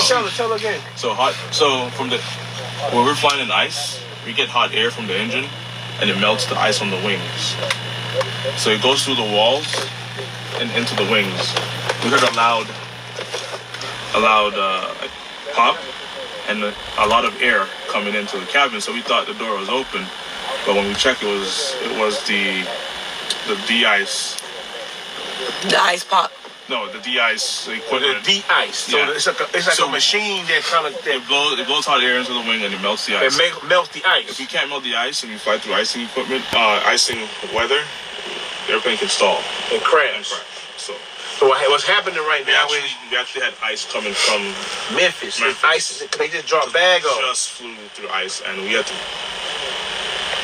tell again. So hot. So from the when we're flying in ice, we get hot air from the engine, and it melts the ice on the wings. So it goes through the walls and into the wings. We heard a loud, a loud uh, pop, and a, a lot of air coming into the cabin. So we thought the door was open, but when we checked, it was it was the the de-ice. The ice pop. No, the de-ice The equipment. de-ice. So Yeah. it's like a, it's like So- a machine that kind of that it blows it blows hot air into the wing and it melts the ice. make, melts the ice. If you can't melt the ice and you fly through icing equipment, uh, icing weather, the airplane can stall And and crash. crash. So So what's happening right we now actually is we actually had ice coming from Memphis. Memphis. Ice, they just dropped bag off. just flew through ice and we had to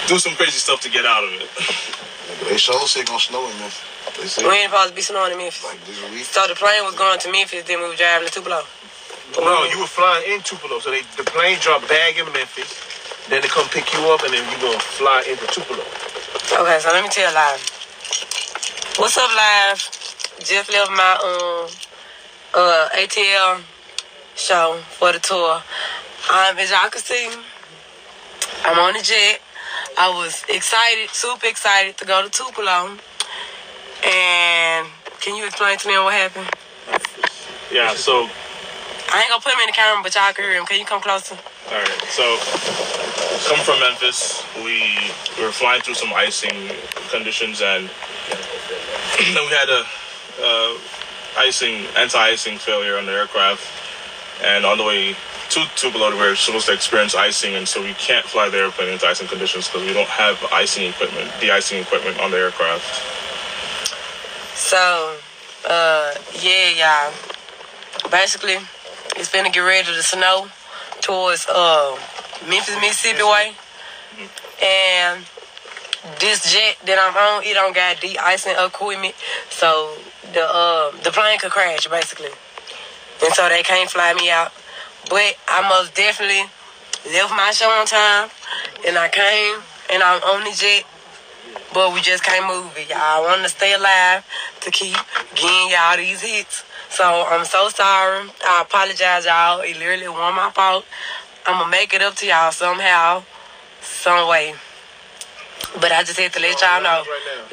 do some crazy stuff to get out of it. They sure say gonna snow in Memphis. They say We ain't supposed to be snowing in Memphis. like this week. So the plane was going to Memphis, then we were driving to Tupelo. No, you were flying in Tupelo. So they, the plane dropped bag in Memphis. Then they come pick you up, and then you gonna fly into Tupelo. Okay, so let me tell you live. What's up, live? Just left my um uh ATL show for the tour. Um, as y'all can see, I'm on the jet. I was excited, super excited to go to Tupelo. And can you explain to me what happened? Yeah, so I ain't gonna put him in the camera, but y'all can hear him. Can you come closer? all right, so come from Memphis. We were flying through some icing conditions and then we had a uh, icing anti-icing failure on the aircraft and on the way to Tupelo we were supposed to experience icing and so we can't fly the airplane into icing conditions because we don't have icing equipment de-icing equipment on the aircraft So, uh, yeah, y'all. Basically, it's gonna get ready to the snow towards uh Memphis, Mississippi way. And this jet that I'm on, it don't got de-icing equipment, so the uh, the plane could crash basically, and so they can't fly me out. But I most definitely left my show on time, and I came and I'm on the jet but we just can't move it, y'all. I want to stay alive to keep getting y'all these hits. So I'm so sorry. I apologize, y'all. It literally wasn't my fault. I'm gonna make it up to y'all somehow, some way. But I just had to let y'all know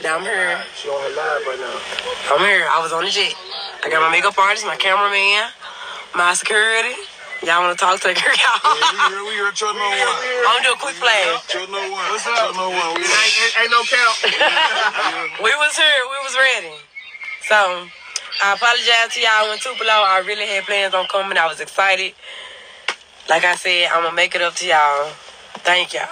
that I'm here. She on her live right now. I'm here. I was on the jet. I got my makeup artist, my cameraman, my security. Y'all want to talk to the girl? Yeah, we here, we here, Chuck no one. I'm gonna do a quick play. No one. What's up? no one. We Ain't, ain't, ain't no count. We was here. We was ready. So I apologize to y'all in Tupelo. I really had plans on coming. I was excited. Like I said, I'm gonna make it up to y'all. Thank y'all.